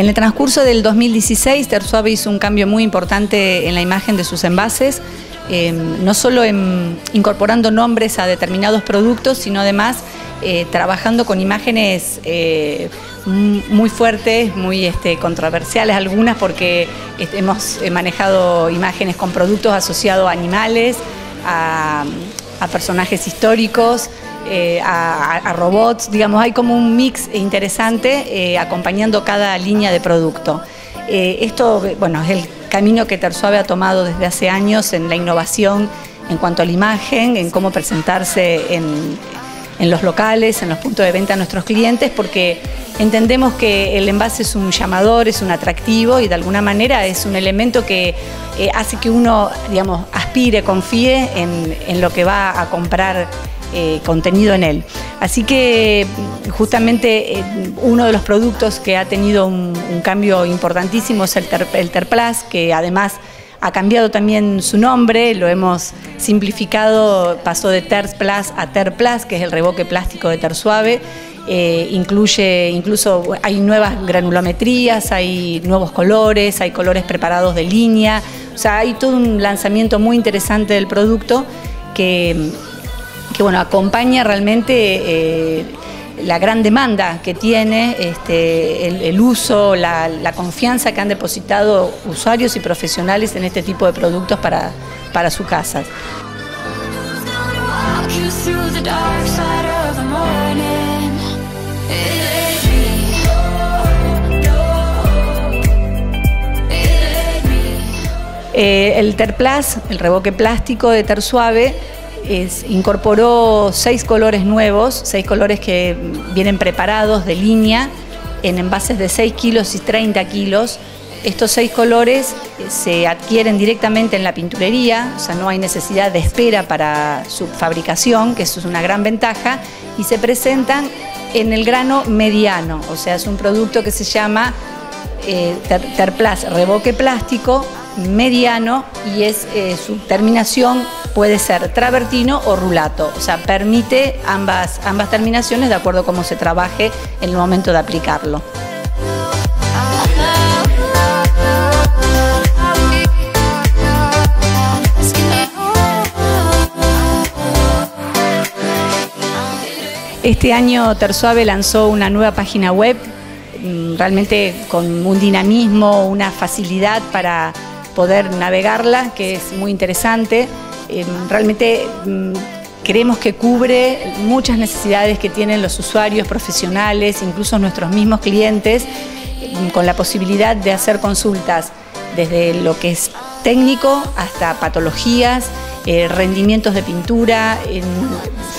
En el transcurso del 2016, Tersuave hizo un cambio muy importante en la imagen de sus envases, em, no solo incorporando nombres a determinados productos, sino además eh, trabajando con imágenes eh, muy fuertes, muy este, controversiales algunas, porque hemos eh, manejado imágenes con productos asociados a animales, a personajes históricos, a, robots, digamos, hay como un mix interesante acompañando cada línea de producto. Eh, esto, bueno, es el camino que Tersuave ha tomado desde hace años en la innovación en cuanto a la imagen, en cómo presentarse en, los locales, en los puntos de venta a nuestros clientes, porque entendemos que el envase es un llamador, es un atractivo y de alguna manera es un elemento que hace que uno, digamos, aspire, confíe en, en lo que va a comprar eh, contenido en él. Así que justamente eh, uno de los productos que ha tenido un, cambio importantísimo es el, Terplas, que además ha cambiado también su nombre, lo hemos simplificado, pasó de Terplas a Terplas, que es el reboque plástico de Tersuave. Eh, incluye, incluso hay nuevas granulometrías, hay nuevos colores, hay colores preparados de línea, o sea, hay todo un lanzamiento muy interesante del producto que que bueno, acompaña realmente eh, la gran demanda que tiene, este, el, uso, la, confianza que han depositado usuarios y profesionales en este tipo de productos para, para su casa. Eh, el Terplas, el reboque plástico de Incorporó seis colores nuevos, seis colores que vienen preparados de línea en envases de 6 kilos y 30 kilos. Estos seis colores eh, se adquieren directamente en la pinturería, o sea, no hay necesidad de espera para su fabricación, que eso es una gran ventaja, y se presentan en el grano mediano, o sea, es un producto que se llama eh, Terplas Reboque Plástico mediano y es eh, su terminación puede ser travertino o rulato, o sea, permite ambas, ambas terminaciones de acuerdo a cómo se trabaje en el momento de aplicarlo. Este año Tersuave lanzó una nueva página web, mm, realmente con un dinamismo, una facilidad para poder navegarla, que es muy interesante. Realmente mm, creemos que cubre muchas necesidades que tienen los usuarios profesionales, incluso nuestros mismos clientes, mm, con la posibilidad de hacer consultas desde lo que es técnico hasta patologías, eh, rendimientos de pintura,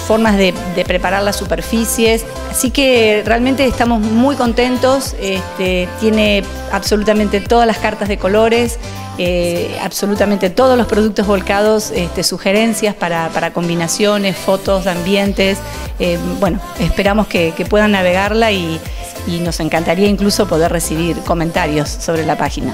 formas de, preparar las superficies. Así que realmente estamos muy contentos, este, tiene absolutamente todas las cartas de colores, eh, absolutamente todos los productos volcados, este, sugerencias para, combinaciones, fotos ambientes. Eh, bueno, esperamos que, puedan navegarla y nos encantaría incluso poder recibir comentarios sobre la página.